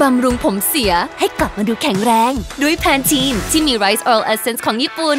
บำรุงผมเสียให้กลับมาดูแข็งแรง ด้วยแพนทีนที่มีไรซ์ออยล์เอเซนส์ของญี่ปุ่น